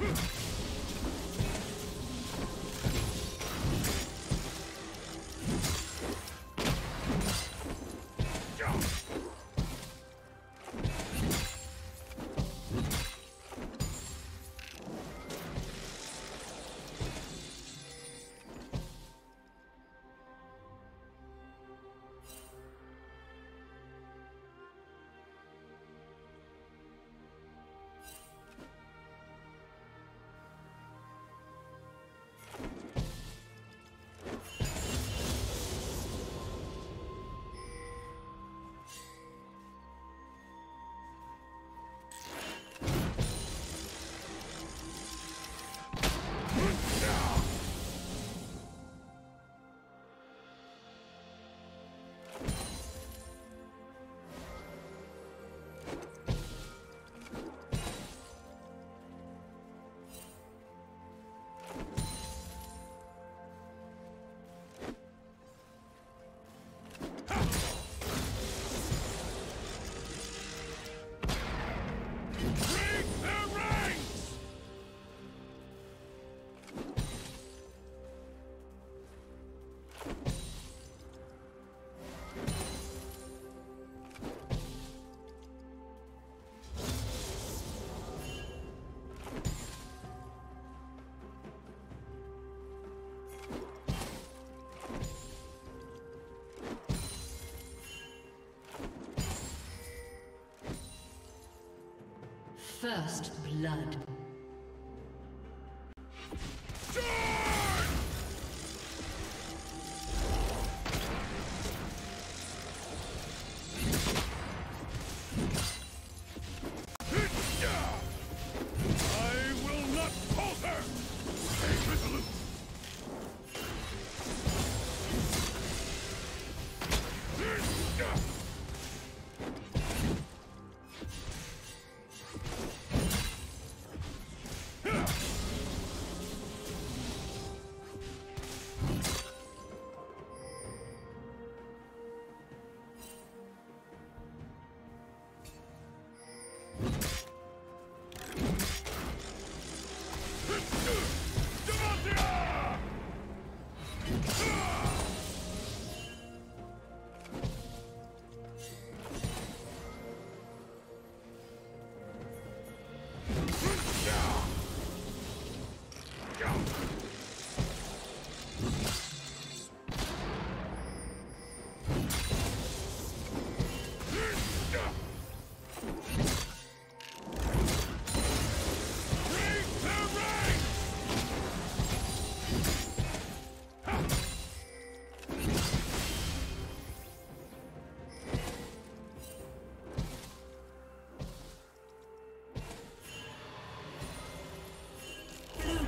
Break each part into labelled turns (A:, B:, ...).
A: Hmm. First blood.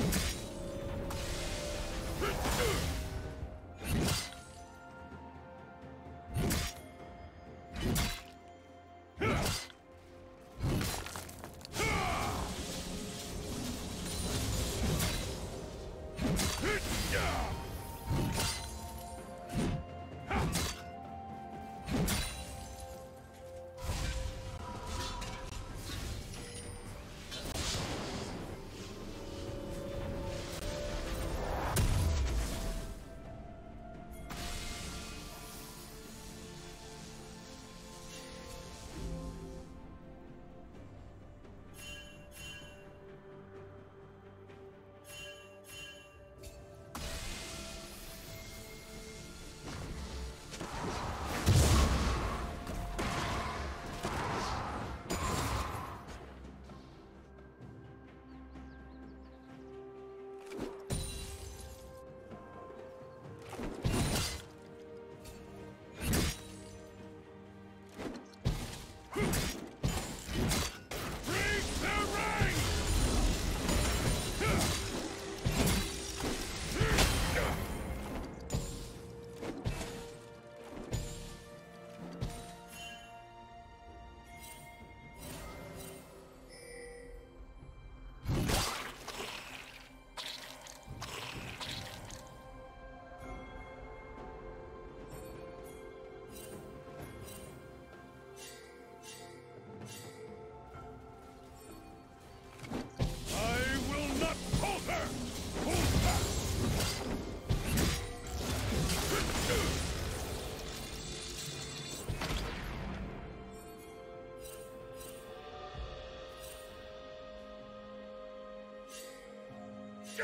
A: you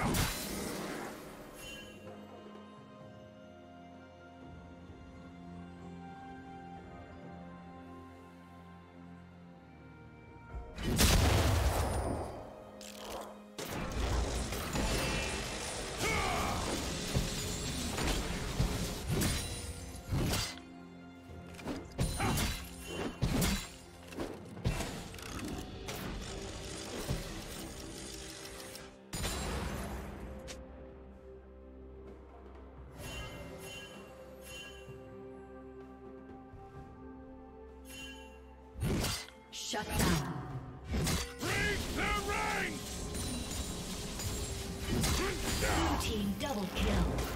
A: Down. Shut down.
B: Break ranks!
A: Blue team double kill.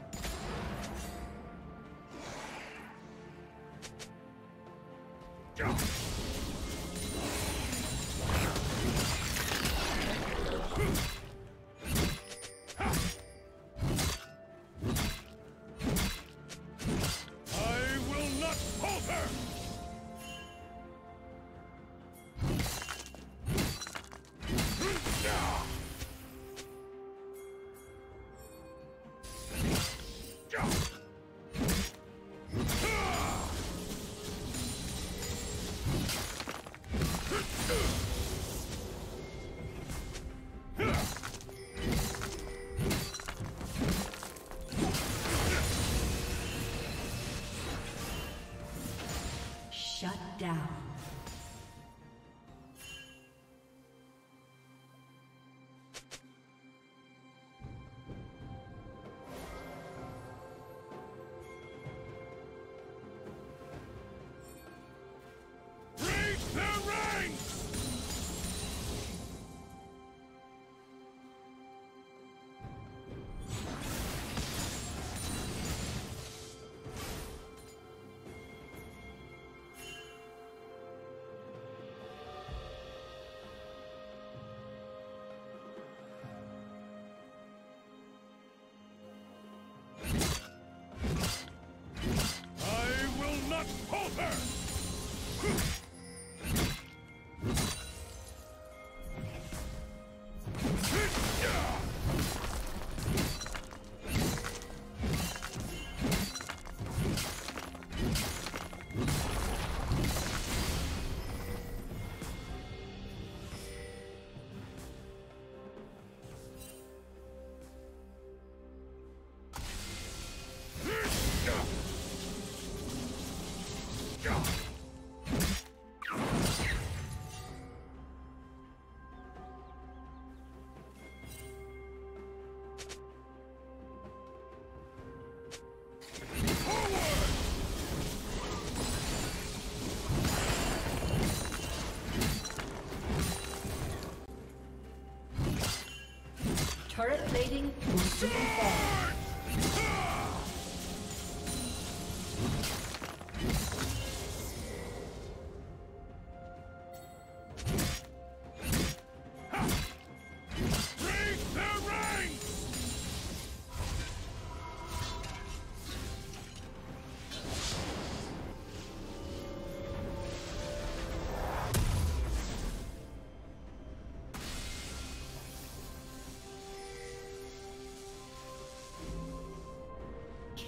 B: Hold Over!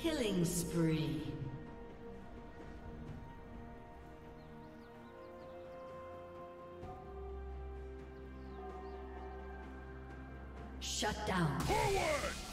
A: Killing spree. Shut down.
B: Forward!